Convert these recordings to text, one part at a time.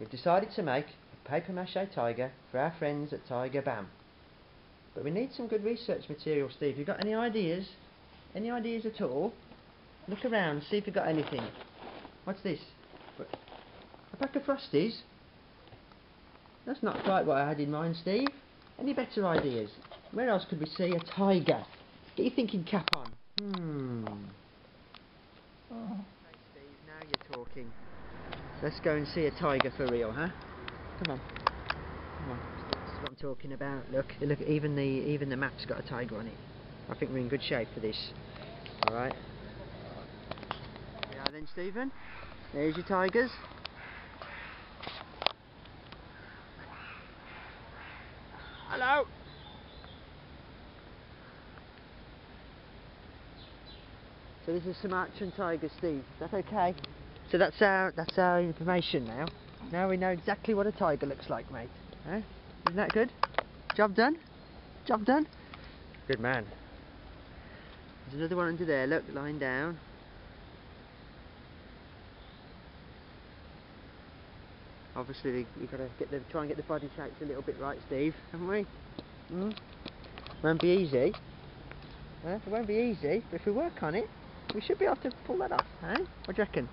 we've decided to make a paper mache tiger for our friends at Tiger Bam. But we need some good research material, Steve. You got any ideas? Any ideas at all? Look around, see if you've got anything. What's this? A pack of Frosties? That's not quite what I had in mind, Steve. Any better ideas? Where else could we see a tiger? Get your thinking cap on. Hmm. Oh. Hey Steve, now you're talking. Let's go and see a tiger for real, huh? Come on. Come on. This is what I'm talking about. Look, look. Even the even the map's got a tiger on it. I think we're in good shape for this. All right. Yeah, then Stephen. There's your tigers. Hello. So this is Sumatran tiger, Steve. Is that okay? So that's our that's our information now. Now we know exactly what a tiger looks like, mate. Eh? Isn't that good? Job done? Job done? Good man. There's another one under there, look, lying down. Obviously we- we've got to get the try and get the body shapes a little bit right, Steve, haven't we? Mm? Won't be easy. Eh? It won't be easy, but if we work on it, we should be able to pull that off, eh? What do you reckon?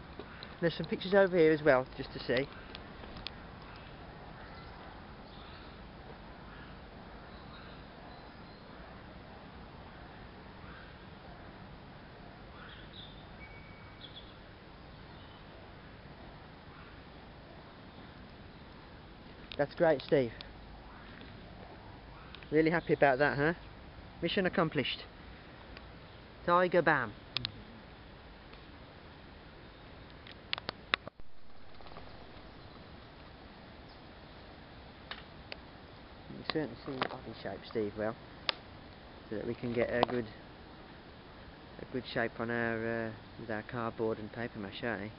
There's some pictures over here as well, just to see. That's great, Steve. Really happy about that, huh? Mission accomplished. Tiger Bam. Certainly the body shape, Steve, well, so that we can get a good a good shape on our uh, with our cardboard and paper mache.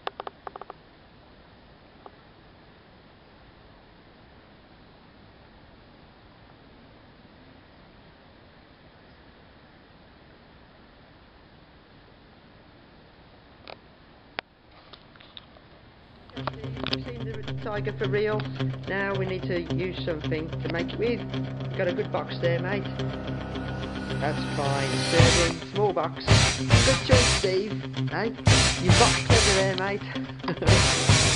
We've seen the tiger for real. Now we need to use something to make it with. Got a good box there, mate. That's fine. Serving, small box. Good choice, Steve. Hey, you've got clever there, mate.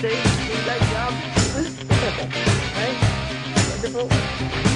say, like, right? Wonderful.